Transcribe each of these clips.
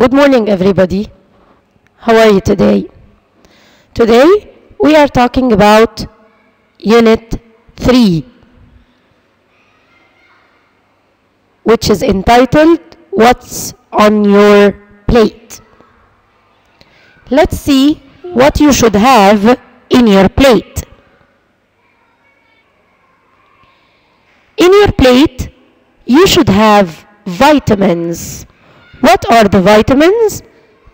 Good morning, everybody. How are you today? Today, we are talking about Unit 3, which is entitled What's on Your Plate? Let's see what you should have in your plate. In your plate, you should have vitamins. What are the vitamins?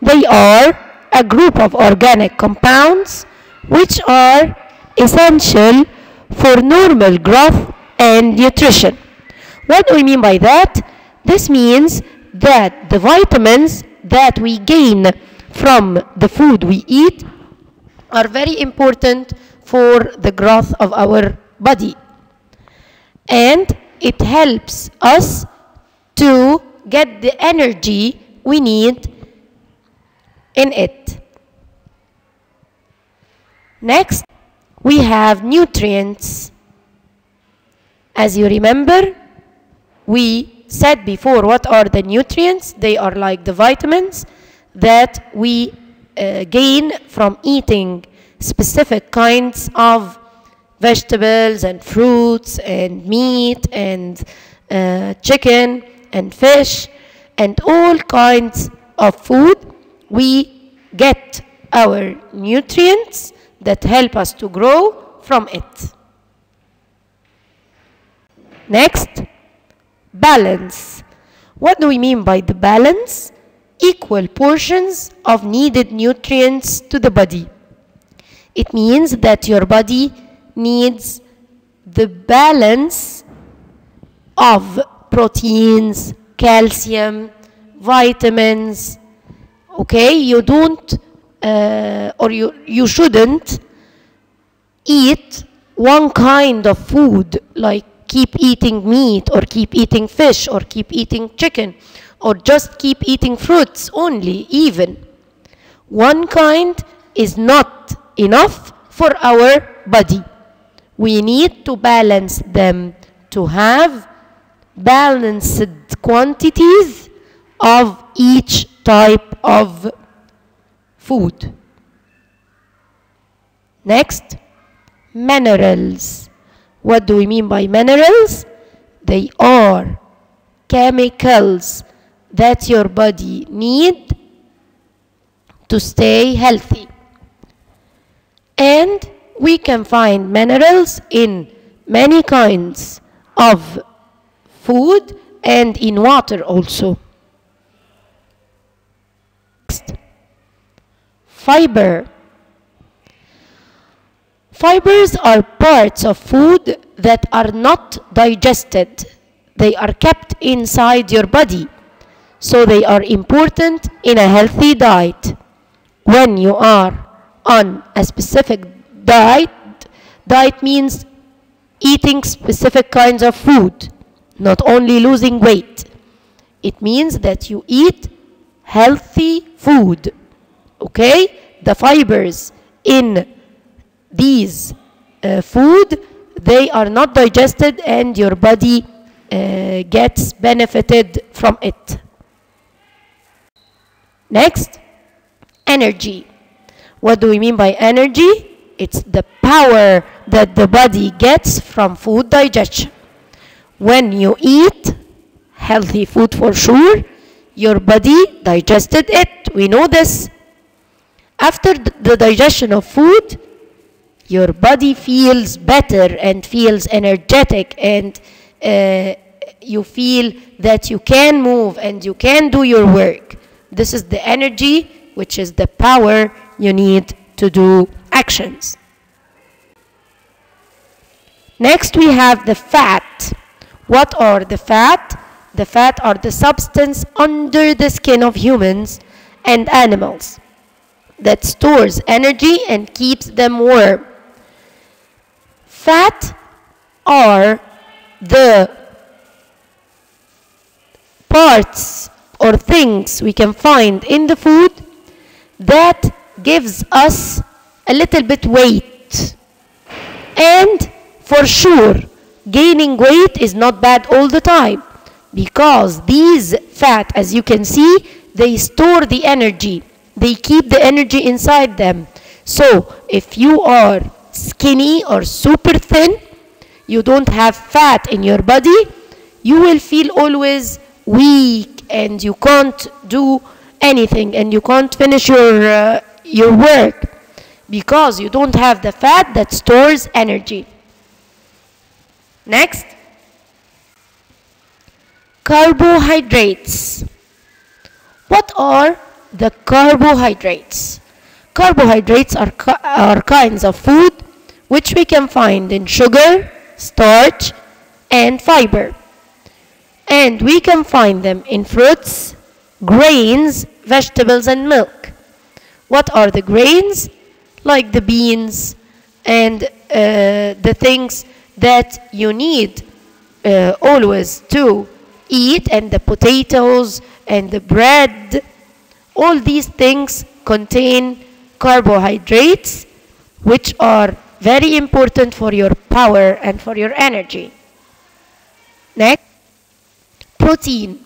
They are a group of organic compounds which are essential for normal growth and nutrition. What do we mean by that? This means that the vitamins that we gain from the food we eat are very important for the growth of our body. And it helps us to get the energy we need in it. Next, we have nutrients. As you remember, we said before what are the nutrients? They are like the vitamins that we uh, gain from eating specific kinds of vegetables and fruits and meat and uh, chicken and fish and all kinds of food. We get our nutrients that help us to grow from it. Next, balance. What do we mean by the balance? Equal portions of needed nutrients to the body. It means that your body needs the balance of proteins, calcium, vitamins. Okay, you don't uh, or you, you shouldn't eat one kind of food like keep eating meat or keep eating fish or keep eating chicken or just keep eating fruits only even one kind is not enough for our body we need to balance them to have balanced quantities of each type of food. Next, minerals. What do we mean by minerals? They are chemicals that your body need to stay healthy. And we can find minerals in many kinds of food and in water also. Next, fiber. Fibers are parts of food that are not digested. They are kept inside your body. So they are important in a healthy diet. When you are on a specific diet, diet means eating specific kinds of food, not only losing weight. It means that you eat healthy food. Okay? The fibers in these uh, food, they are not digested and your body uh, gets benefited from it. Next, energy. What do we mean by energy? It's the power that the body gets from food digestion. When you eat healthy food for sure, your body digested it. We know this. After the digestion of food, your body feels better and feels energetic and uh, you feel that you can move and you can do your work. This is the energy, which is the power you need to do actions. Next, we have the fat. What are the fat? The fat are the substance under the skin of humans and animals that stores energy and keeps them warm. Fat are the parts or things we can find in the food that gives us a little bit weight. And for sure, gaining weight is not bad all the time. because these fat as you can see they store the energy. They keep the energy inside them. So if you are skinny or super thin you don't have fat in your body you will feel always weak and you can't do anything and you can't finish your uh, your work. Because you don't have the fat that stores energy next. Carbohydrates. What are the carbohydrates? Carbohydrates are, are kinds of food which we can find in sugar starch and fiber. And we can find them in fruits grains vegetables and milk. What are the grains? Like the beans and uh, the things that you need uh, always to eat and the potatoes and the bread. All these things contain carbohydrates which are very important for your power and for your energy. Next protein.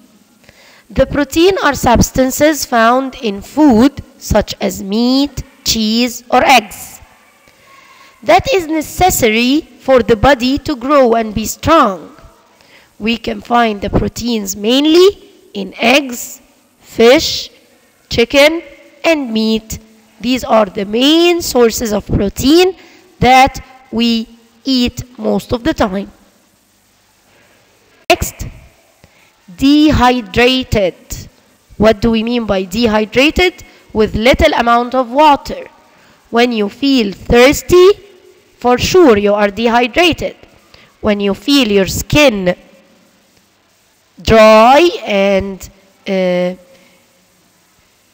The protein are substances found in food such as meat cheese or eggs. That is necessary for the body to grow and be strong. We can find the proteins mainly in eggs fish chicken and meat. These are the main sources of protein that we eat most of the time. Next dehydrated. What do we mean by dehydrated? With little amount of water. When you feel thirsty for sure you are dehydrated. When you feel your skin dry and uh,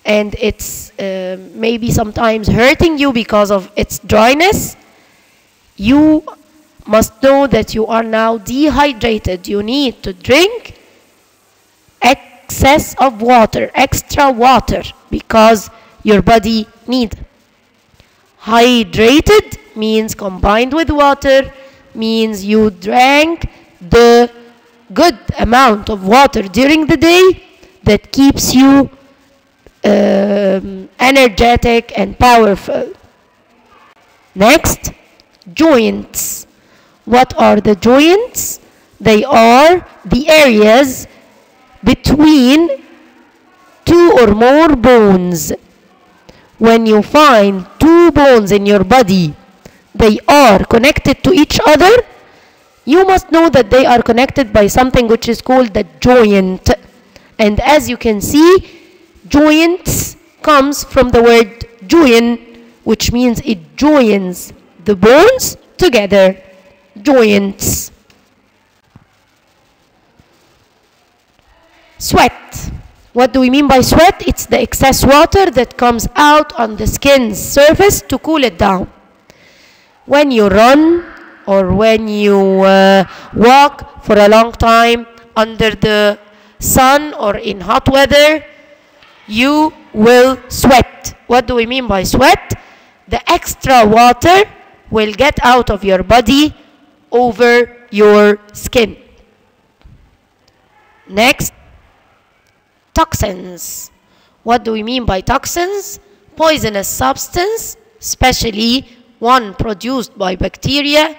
and it's uh, maybe sometimes hurting you because of its dryness you must know that you are now dehydrated. You need to drink excess of water extra water because your body needs hydrated means combined with water means you drank the good amount of water during the day that keeps you um, energetic and powerful. Next, joints. What are the joints? They are the areas between two or more bones. When you find two bones in your body, they are connected to each other, you must know that they are connected by something which is called the joint. And as you can see, joints comes from the word join, which means it joins the bones together. Joints. Sweat. What do we mean by sweat? It's the excess water that comes out on the skin's surface to cool it down. When you run or when you uh, walk for a long time under the sun or in hot weather, you will sweat. What do we mean by sweat? The extra water will get out of your body over your skin. Next, toxins. What do we mean by toxins? Poisonous substance, especially one produced by bacteria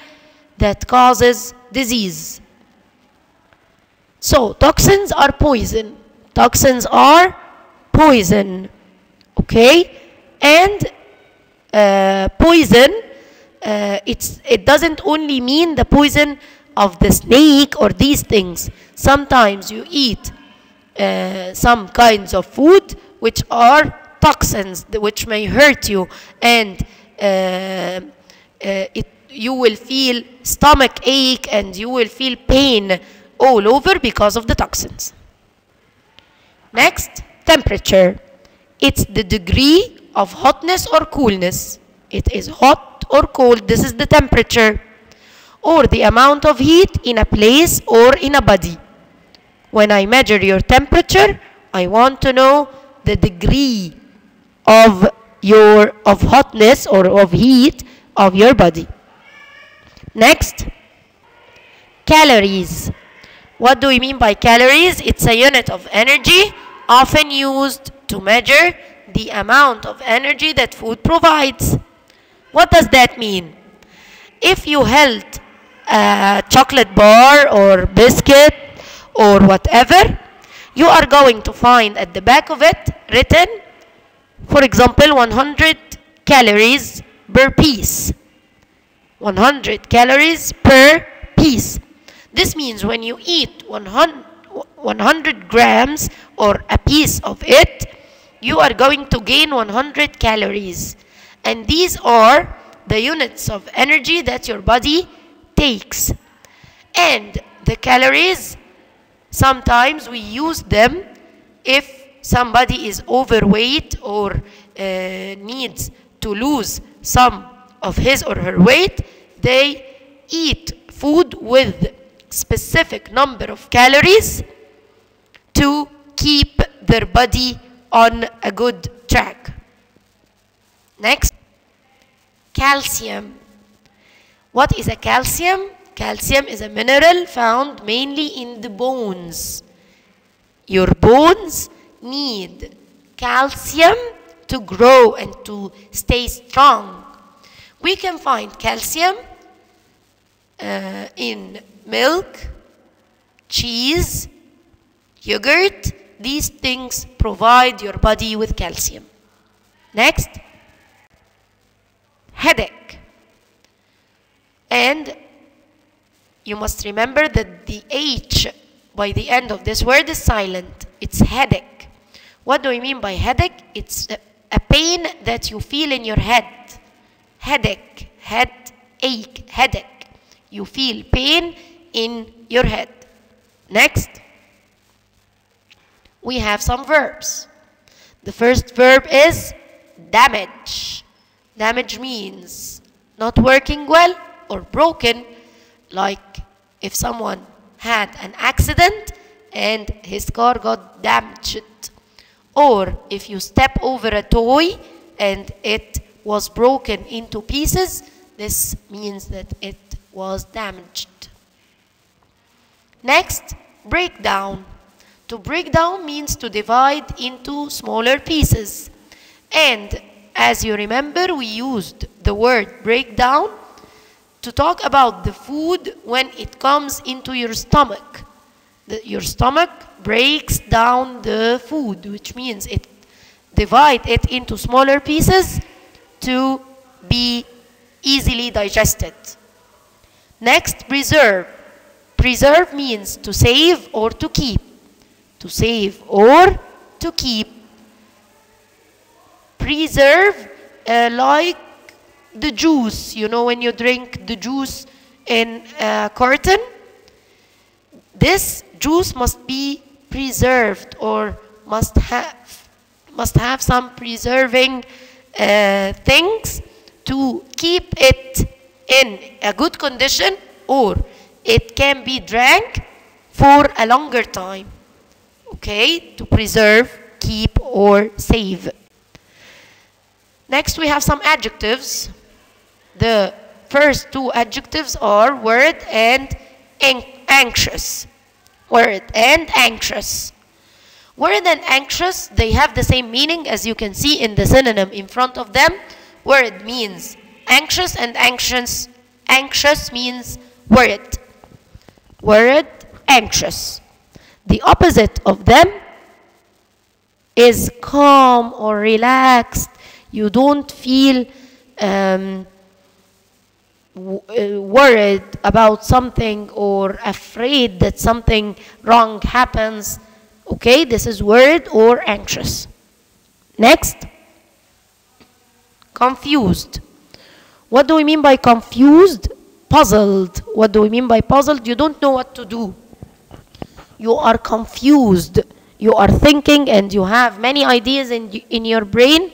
that causes disease. So, toxins are poison. Toxins are poison. Okay? And uh, poison, uh, it's, it doesn't only mean the poison of the snake or these things. Sometimes you eat uh, some kinds of food which are toxins which may hurt you and uh, it, you will feel stomach ache and you will feel pain all over because of the toxins. Next, temperature. It's the degree of hotness or coolness. It is hot or cold. This is the temperature. Or the amount of heat in a place or in a body. When I measure your temperature, I want to know the degree of your of hotness or of heat of your body. Next, calories. What do we mean by calories? It's a unit of energy often used to measure the amount of energy that food provides. What does that mean? If you held a chocolate bar or biscuit or whatever, you are going to find at the back of it written, for example, 100 calories per piece. 100 calories per piece. This means when you eat 100, 100 grams or a piece of it, you are going to gain 100 calories. And these are the units of energy that your body takes. And the calories, sometimes we use them if somebody is overweight or uh, needs to lose some of his or her weight, they eat food with specific number of calories to keep their body on a good track. Next, calcium. What is a calcium? Calcium is a mineral found mainly in the bones. Your bones need calcium to grow and to stay strong. We can find calcium uh, in milk, cheese, yogurt. These things provide your body with calcium. Next, headache. And you must remember that the H by the end of this word is silent. It's headache. What do we mean by headache? It's a, a pain that you feel in your head. Headache, head ache, headache. You feel pain in your head. Next, we have some verbs. The first verb is damage. Damage means not working well or broken, like if someone had an accident and his car got damaged. Or if you step over a toy and it was broken into pieces, this means that it was damaged. Next, breakdown. To break down means to divide into smaller pieces. And as you remember, we used the word breakdown to talk about the food when it comes into your stomach. The, your stomach breaks down the food, which means it divide it into smaller pieces to be easily digested. Next, preserve. Preserve means to save or to keep. To save or to keep. Preserve uh, like the juice, you know, when you drink the juice in a carton. This juice must be preserved or must have must have some preserving uh, things to keep it in a good condition or it can be drank for a longer time okay to preserve keep or save. Next we have some adjectives. The first two adjectives are worried and anxious worried and anxious Worried and anxious, they have the same meaning as you can see in the synonym in front of them. Worried means anxious and anxious, anxious means worried. Worried, anxious. The opposite of them is calm or relaxed. You don't feel um, Uh, worried about something or afraid that something wrong happens Okay, this is worried or anxious. Next, confused. What do we mean by confused? Puzzled. What do we mean by puzzled? You don't know what to do. You are confused. You are thinking and you have many ideas in, in your brain,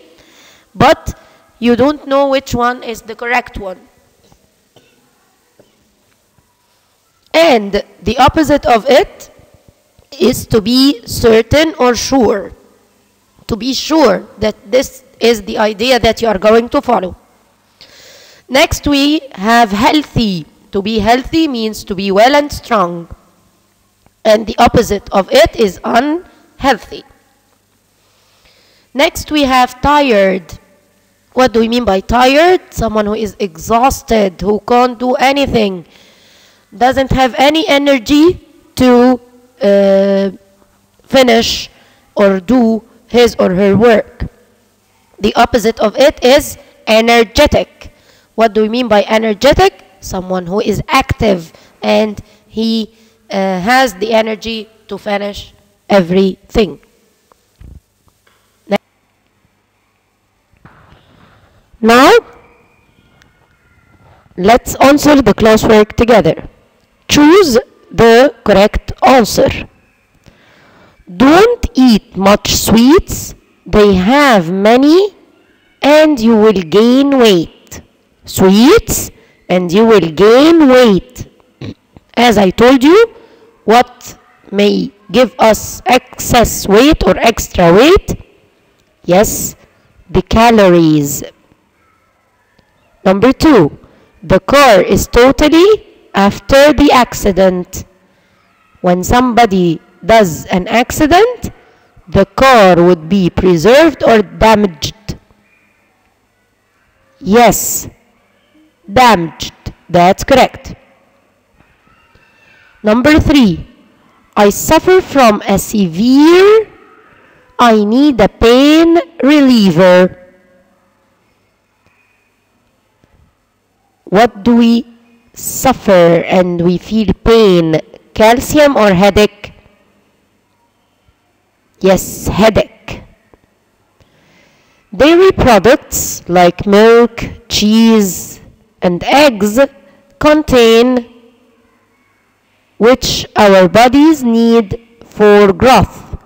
but you don't know which one is the correct one. And the opposite of it is to be certain or sure. To be sure that this is the idea that you are going to follow. Next, we have healthy. To be healthy means to be well and strong. and the opposite of it is unhealthy. Next, we have tired. What do we mean by tired? Someone who is exhausted, who can't do anything, doesn't have any energy to uh, finish or do his or her work. The opposite of it is energetic. What do we mean by energetic? Someone who is active and he uh, has the energy to finish everything. Now, let's answer the classwork together. Choose the correct answer. Don't eat much sweets, they have many, and you will gain weight. Sweets, and you will gain weight. As I told you, what may give us excess weight or extra weight? Yes, the calories. Number two, the car is totally after the accident. When somebody does an accident, the car would be preserved or damaged. Yes, damaged. That's correct. Number three, I suffer from a severe, I need a pain reliever. What do we suffer and we feel pain? Calcium or headache? Yes, headache. Dairy products like milk, cheese, and eggs contain which our bodies need for growth.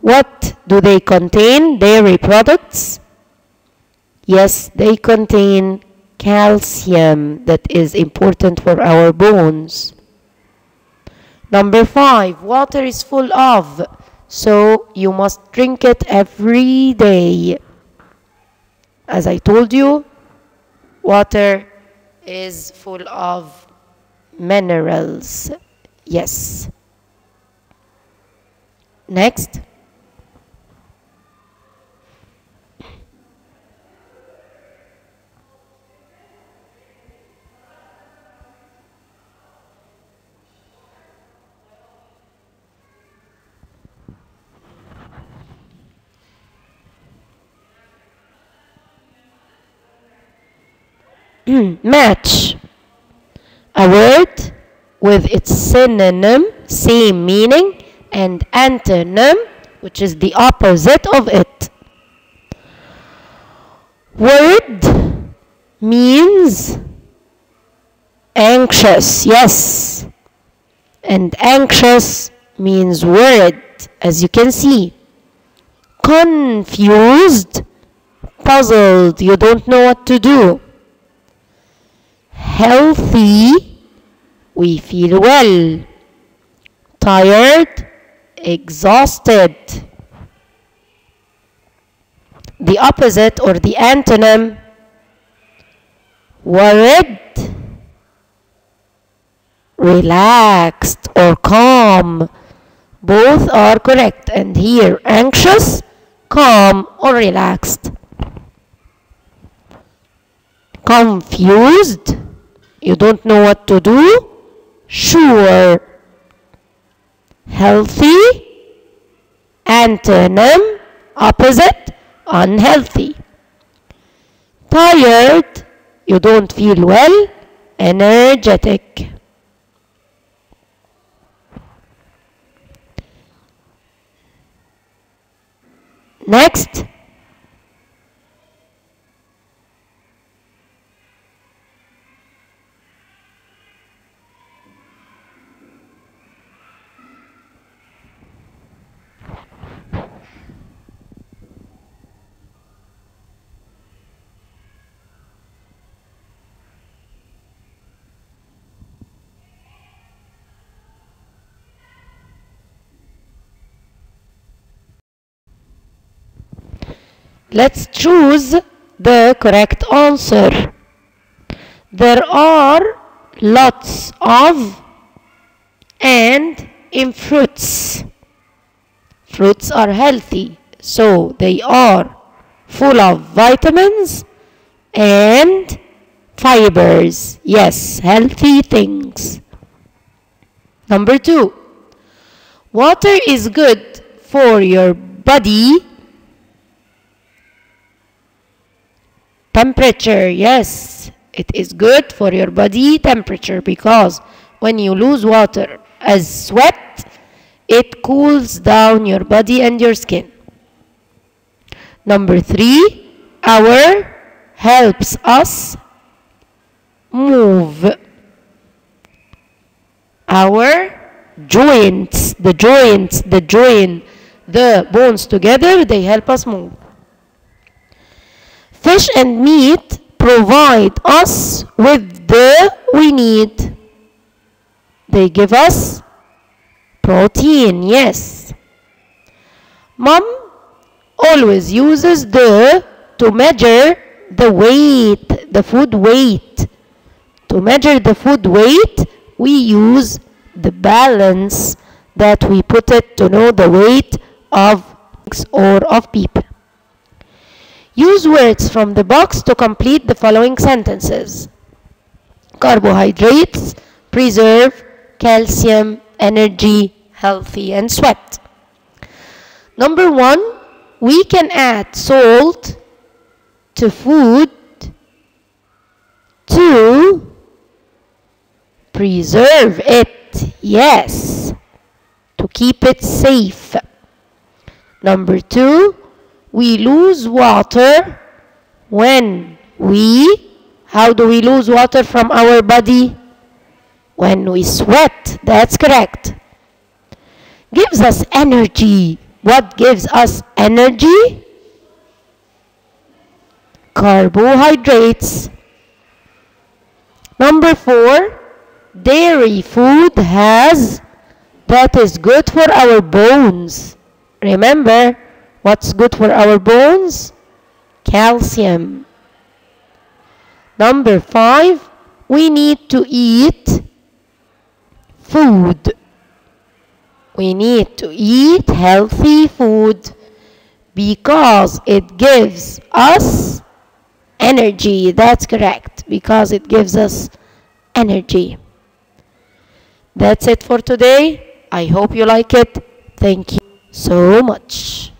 What do they contain? Dairy products? Yes, they contain calcium that is important for our bones. Number five, water is full of, so you must drink it every day. As I told you, water is full of minerals. Yes. Next. match a word with its synonym, same meaning, and antonym, which is the opposite of it. Word means anxious, yes. And anxious means worried, as you can see. Confused, puzzled, you don't know what to do healthy, we feel well. Tired, exhausted. The opposite or the antonym, worried, relaxed or calm. Both are correct. And here, anxious, calm or relaxed. Confused, you don't know what to do? Sure. Healthy, antonym, opposite, unhealthy. Tired, you don't feel well, energetic. Next. Let's choose the correct answer. There are lots of and in fruits. Fruits are healthy, so they are full of vitamins and fibers. Yes, healthy things. Number two, water is good for your body temperature. Yes, it is good for your body temperature because when you lose water as sweat, it cools down your body and your skin. Number three, our helps us move. Our joints, the joints, the join the bones together, they help us move. Fish and meat provide us with the we need. They give us protein, yes. Mom always uses the to measure the weight, the food weight. To measure the food weight, we use the balance that we put it to know the weight of or of people. Use words from the box to complete the following sentences. Carbohydrates, preserve, calcium, energy, healthy, and sweat. Number one, we can add salt to food to preserve it. Yes, to keep it safe. Number two, we lose water when we, how do we lose water from our body? When we sweat, that's correct. Gives us energy. What gives us energy? Carbohydrates. Number four, dairy food has that is good for our bones. Remember, what's good for our bones? Calcium. Number five, we need to eat food. We need to eat healthy food because it gives us energy. That's correct, because it gives us energy. That's it for today. I hope you like it. Thank you so much.